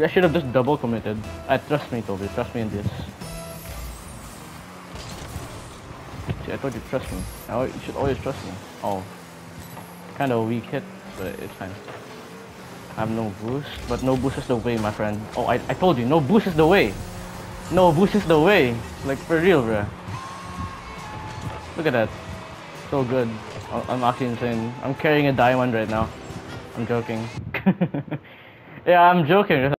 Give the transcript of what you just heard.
I should have just double committed. Uh, trust me, Toby. Trust me in this. See, I told you, trust me. Now you should always trust me. Oh. Kind of a weak hit, but it's fine. I have no boost, but no boost is the way, my friend. Oh, I, I told you, no boost is the way. No boost is the way. Like, for real, bruh. Look at that. So good. I- I'm actually insane. I'm carrying a diamond right now. I'm joking. yeah, I'm joking.